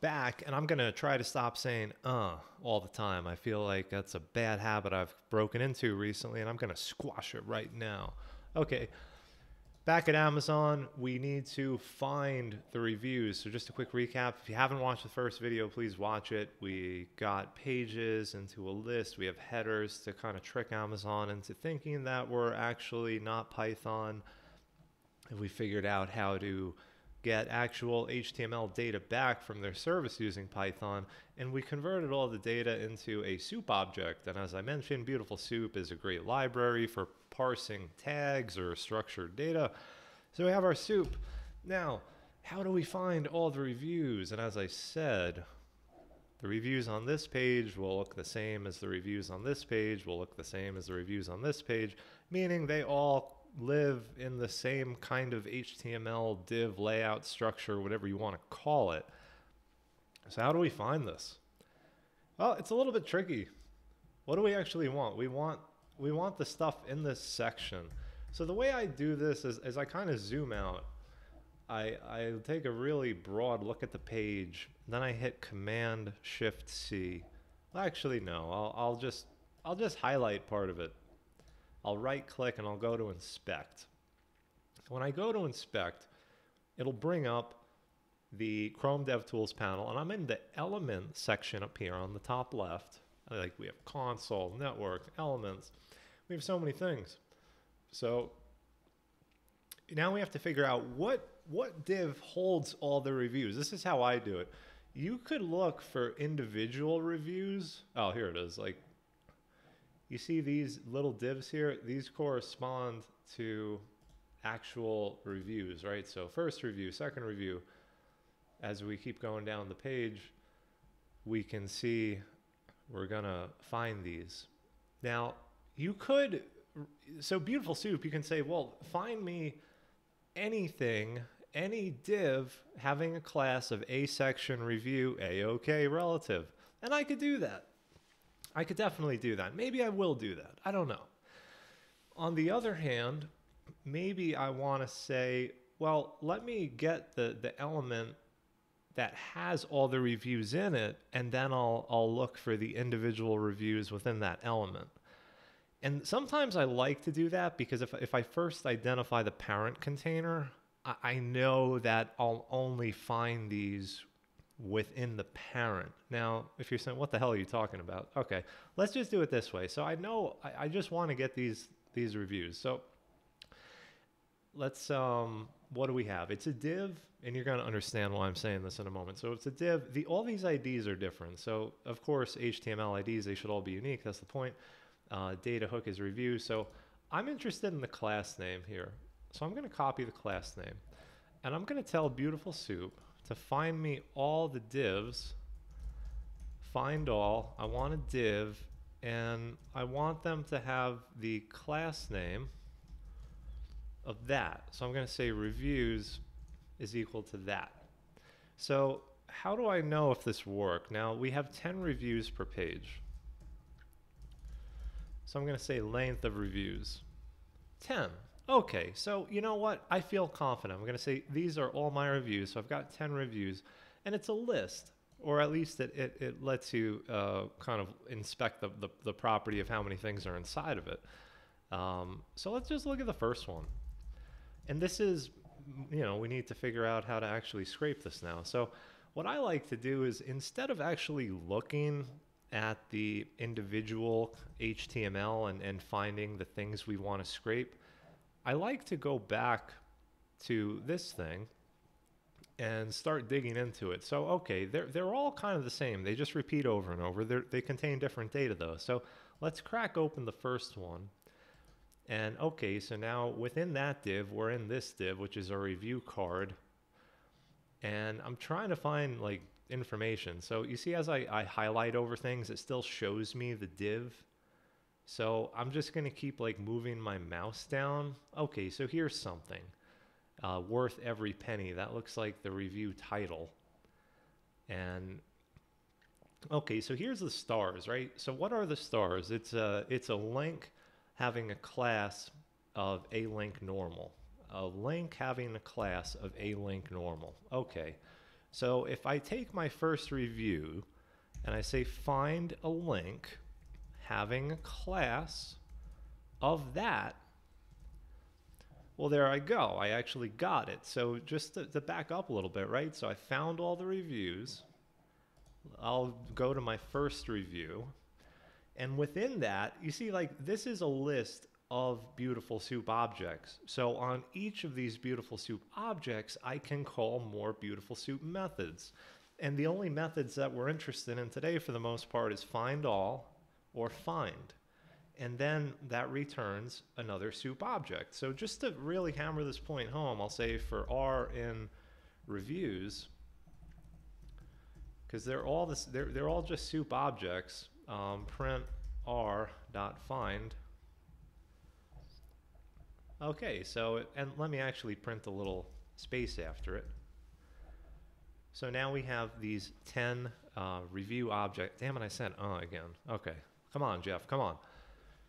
back, and I'm going to try to stop saying uh all the time. I feel like that's a bad habit I've broken into recently, and I'm going to squash it right now. Okay. Back at Amazon, we need to find the reviews. So, just a quick recap if you haven't watched the first video, please watch it. We got pages into a list, we have headers to kind of trick Amazon into thinking that we're actually not Python. We figured out how to get actual HTML data back from their service using Python, and we converted all the data into a soup object. And as I mentioned, Beautiful Soup is a great library for parsing tags or structured data. So we have our soup. Now, how do we find all the reviews? And as I said, the reviews on this page will look the same as the reviews on this page, will look the same as the reviews on this page, meaning they all live in the same kind of HTML div layout structure, whatever you want to call it. So, how do we find this? Well, it's a little bit tricky. What do we actually want? We want we want the stuff in this section. So the way I do this is, is I kind of zoom out. I, I take a really broad look at the page, then I hit Command Shift C. Actually, no. I'll, I'll just I'll just highlight part of it. I'll right click and I'll go to inspect. When I go to inspect, it'll bring up the Chrome DevTools panel and I'm in the element section up here on the top left. Like we have console, network, elements. We have so many things. So now we have to figure out what what div holds all the reviews. This is how I do it. You could look for individual reviews. Oh, here it is. Like you see these little divs here, these correspond to actual reviews, right? So first review, second review. As we keep going down the page, we can see we're gonna find these. Now, you could, so beautiful soup, you can say, well, find me anything, any div having a class of a section review a-okay relative. And I could do that. I could definitely do that. Maybe I will do that. I don't know. On the other hand, maybe I want to say, well, let me get the, the element that has all the reviews in it, and then I'll, I'll look for the individual reviews within that element. And sometimes I like to do that because if, if I first identify the parent container, I, I know that I'll only find these within the parent. Now, if you're saying, what the hell are you talking about? Okay, let's just do it this way. So I know I, I just want to get these these reviews. So let's um what do we have? It's a div, and you're going to understand why I'm saying this in a moment. So it's a div. The all these IDs are different. So of course, HTML IDs they should all be unique. That's the point. Uh, data hook is review. So I'm interested in the class name here. So I'm going to copy the class name, and I'm going to tell Beautiful Soup to find me all the divs, find all, I want a div, and I want them to have the class name of that. So I'm going to say reviews is equal to that. So how do I know if this worked? Now we have 10 reviews per page. So I'm going to say length of reviews. 10. Okay, so you know what? I feel confident. I'm going to say these are all my reviews. So I've got 10 reviews, and it's a list, or at least it, it, it lets you uh, kind of inspect the, the, the, property of how many things are inside of it. Um, so let's just look at the first one. And this is, you know, we need to figure out how to actually scrape this now. So what I like to do is instead of actually looking at the individual HTML and, and finding the things we want to scrape, I like to go back to this thing and start digging into it. So, okay, they're, they're all kind of the same. They just repeat over and over. They're, they contain different data, though. So, let's crack open the first one. And okay, so now within that div, we're in this div, which is a review card. And I'm trying to find like information. So you see, as I, I highlight over things, it still shows me the div so I'm just going to keep like moving my mouse down. Okay, so here's something. Uh, worth every penny. That looks like the review title. And okay, so here's the stars, right? So what are the stars? It's a, it's a link having a class of a link normal. A link having a class of a link normal. Okay. So if I take my first review and I say find a link having a class of that, well, there I go. I actually got it. So just to, to back up a little bit, right? So I found all the reviews. I'll go to my first review. And within that, you see, like, this is a list of beautiful soup objects. So on each of these beautiful soup objects, I can call more beautiful soup methods. And the only methods that we're interested in today, for the most part, is find all or find and then that returns another soup object. So just to really hammer this point home, I'll say for R in reviews, because they're all this, they're, they're all just soup objects, um, print R dot find. Okay, so, it, and let me actually print a little space after it. So now we have these 10 uh, review objects. Damn it, I said uh again. Okay, come on, Jeff, come on.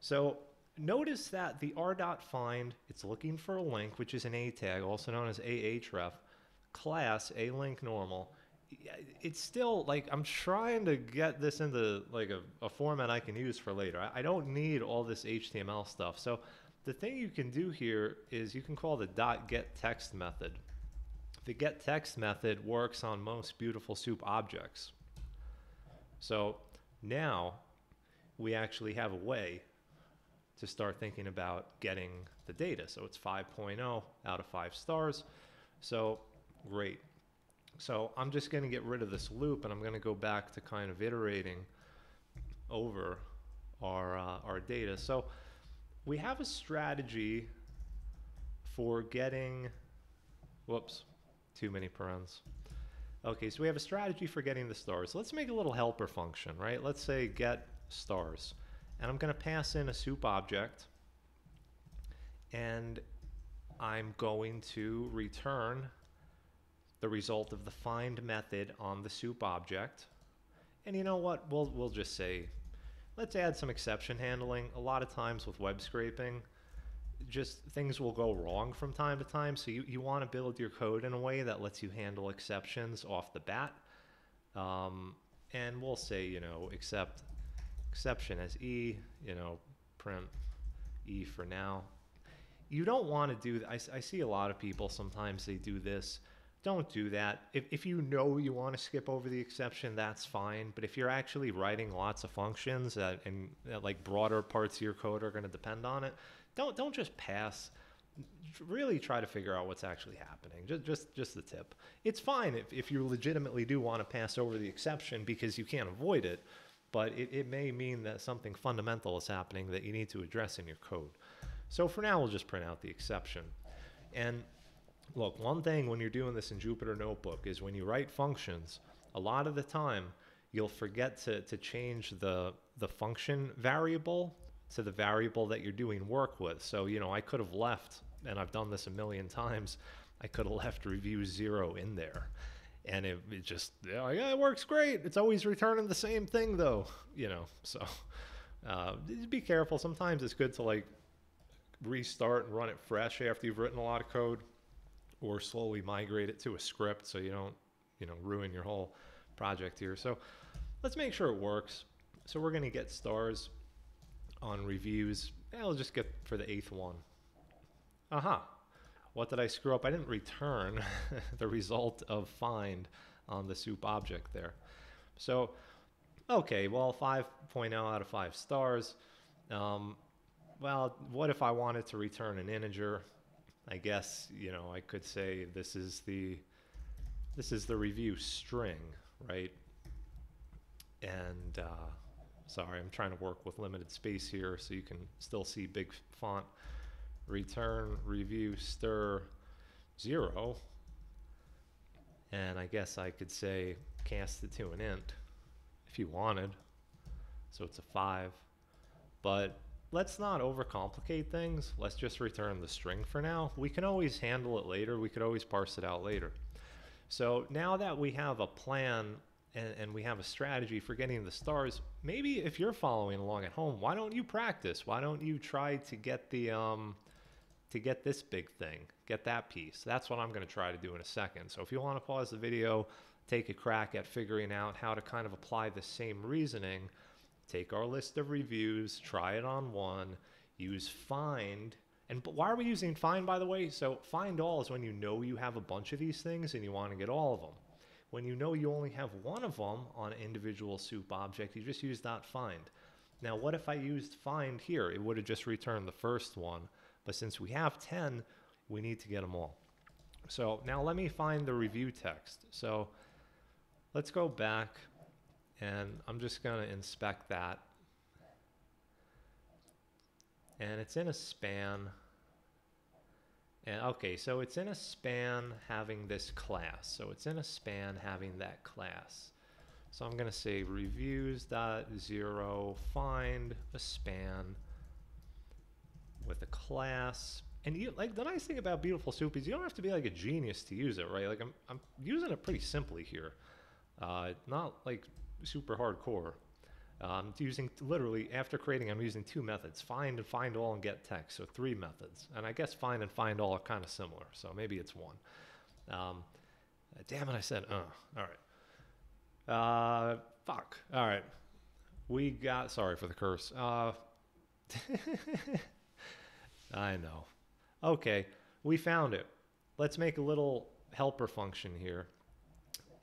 So notice that the r.find, it's looking for a link, which is an A tag, also known as ahref, class a link normal. It's still like I'm trying to get this into like a, a format I can use for later. I, I don't need all this HTML stuff. So the thing you can do here is you can call the dot get text method. The get text method works on most beautiful soup objects. So now we actually have a way to start thinking about getting the data. So it's 5.0 out of 5 stars. So great. So I'm just going to get rid of this loop and I'm going to go back to kind of iterating over our, uh, our data. So we have a strategy for getting, whoops, too many parens. Okay, so we have a strategy for getting the stars. Let's make a little helper function, right? Let's say get stars and I'm going to pass in a soup object and I'm going to return the result of the find method on the soup object. And you know what? We'll, we'll just say, let's add some exception handling. A lot of times with web scraping, just things will go wrong from time to time. So you, you want to build your code in a way that lets you handle exceptions off the bat. Um, and we'll say, you know, except exception as E, you know, print E for now. You don't want to do, I, I see a lot of people, sometimes they do this. Don't do that. If, if you know you want to skip over the exception, that's fine. But if you're actually writing lots of functions that, and that like broader parts of your code are going to depend on it, don't, don't just pass really try to figure out what's actually happening. Just, just, just the tip. It's fine if, if you legitimately do want to pass over the exception because you can't avoid it but it, it may mean that something fundamental is happening that you need to address in your code. So for now, we'll just print out the exception. And look, one thing when you're doing this in Jupyter Notebook is when you write functions, a lot of the time you'll forget to, to change the, the function variable to the variable that you're doing work with. So, you know, I could have left, and I've done this a million times, I could have left review zero in there and it, it just yeah, it works great. It's always returning the same thing though, you know. So uh, be careful. Sometimes it's good to like restart and run it fresh after you've written a lot of code, or slowly migrate it to a script so you don't you know ruin your whole project here. So let's make sure it works. So we're gonna get stars on reviews. I'll just get for the eighth one. Aha. Uh-huh. What did I screw up? I didn't return the result of find on the soup object there. So, okay, well, 5.0 out of 5 stars. Um, well, what if I wanted to return an integer? I guess, you know, I could say this is the this is the review string, right? And uh, sorry, I'm trying to work with limited space here so you can still see big font return review stir zero. And I guess I could say cast it to an int if you wanted. So it's a five. But let's not overcomplicate things. Let's just return the string for now. We can always handle it later. We could always parse it out later. So now that we have a plan and, and, we have a strategy for getting the stars, maybe if you're following along at home, why don't you practice? Why don't you try to get the um, to get this big thing, get that piece. That's what I'm going to try to do in a second. So if you want to pause the video, take a crack at figuring out how to kind of apply the same reasoning, take our list of reviews, try it on one, use find. And why are we using find, by the way? So find all is when you know you have a bunch of these things and you want to get all of them. When you know you only have one of them on an individual soup object, you just use dot find. Now, what if I used find here? It would have just returned the first one. But since we have 10, we need to get them all. So now let me find the review text. So let's go back and I'm just going to inspect that. And it's in a span. And okay, so it's in a span having this class. So it's in a span having that class. So I'm going to say reviews dot zero find a span with a class. And you like the nice thing about Beautiful Soup is you don't have to be like a genius to use it, right? Like I'm I'm using it pretty simply here, uh, not like super hardcore. Um, using literally after creating, I'm using two methods: find and find all and get text. So three methods, and I guess find and find all are kind of similar. So maybe it's one. Um, damn it, I said uh. All right. Uh, fuck. All right. We got sorry for the curse. Uh, I know. Okay, we found it. Let's make a little helper function here,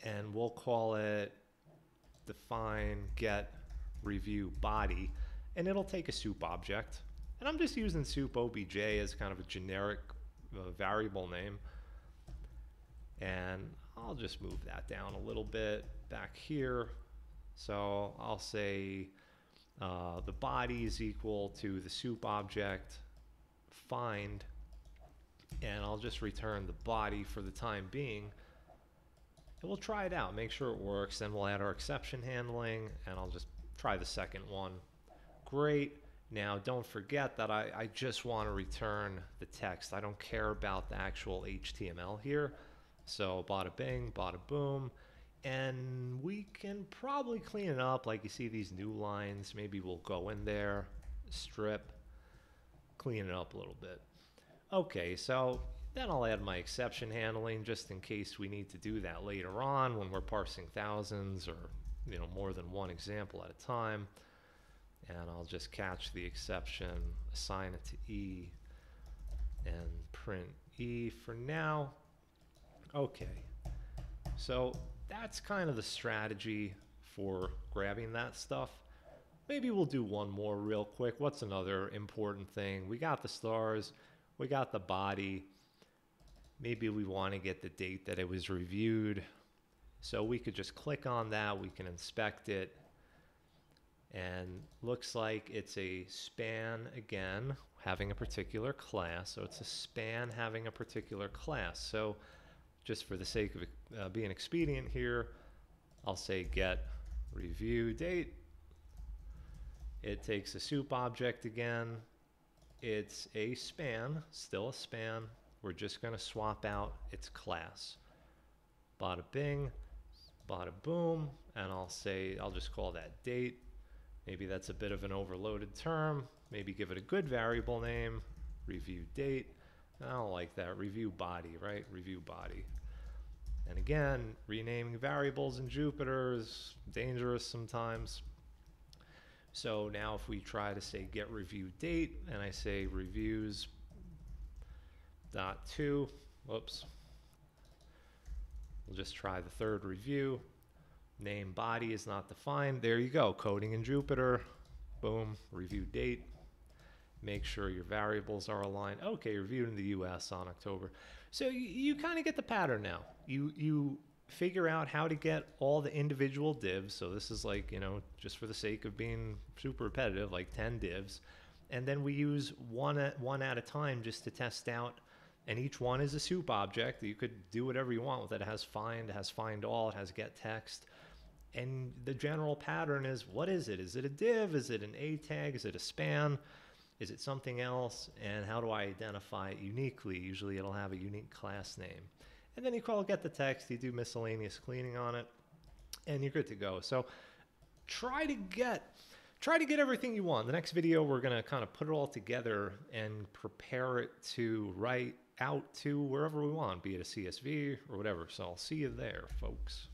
and we'll call it define get review body, and it'll take a soup object. And I'm just using soup obj as kind of a generic uh, variable name. And I'll just move that down a little bit back here. So I'll say uh, the body is equal to the soup object find, and I'll just return the body for the time being. And we'll try it out, make sure it works, then we'll add our exception handling, and I'll just try the second one. Great. Now, don't forget that I, I just want to return the text. I don't care about the actual HTML here. So bada bing, bada boom. And we can probably clean it up. Like you see these new lines. Maybe we'll go in there, strip, clean it up a little bit. Okay, so then I'll add my exception handling just in case we need to do that later on when we're parsing thousands or you know more than one example at a time. And I'll just catch the exception, assign it to E, and print E for now. Okay, so that's kind of the strategy for grabbing that stuff. Maybe we'll do one more real quick. What's another important thing? We got the stars, we got the body. Maybe we want to get the date that it was reviewed. So we could just click on that, we can inspect it. And looks like it's a span again, having a particular class. So it's a span having a particular class. So just for the sake of uh, being expedient here, I'll say get review date it takes a soup object again. It's a span, still a span. We're just going to swap out its class. Bada bing, bada boom, and I'll say, I'll just call that date. Maybe that's a bit of an overloaded term. Maybe give it a good variable name, review date. I don't like that, review body, right? Review body. And again, renaming variables in Jupyter is dangerous sometimes. So now if we try to say get review date and I say reviews dot two, whoops. We'll just try the third review. Name body is not defined. There you go, coding in Jupyter. Boom, review date. Make sure your variables are aligned. Okay, reviewed in the US on October. So you, you kind of get the pattern now. You you figure out how to get all the individual divs. So this is like, you know, just for the sake of being super repetitive, like 10 divs. And then we use one at, one at a time just to test out. And each one is a soup object. You could do whatever you want with it. It has find, it has find all, it has get text. And the general pattern is what is it? Is it a div? Is it an A tag? Is it a span? Is it something else? And how do I identify it uniquely? Usually it'll have a unique class name. And then you call get the text, you do miscellaneous cleaning on it, and you're good to go. So try to get try to get everything you want. The next video, we're going to kind of put it all together and prepare it to write out to wherever we want, be it a CSV or whatever. So I'll see you there, folks.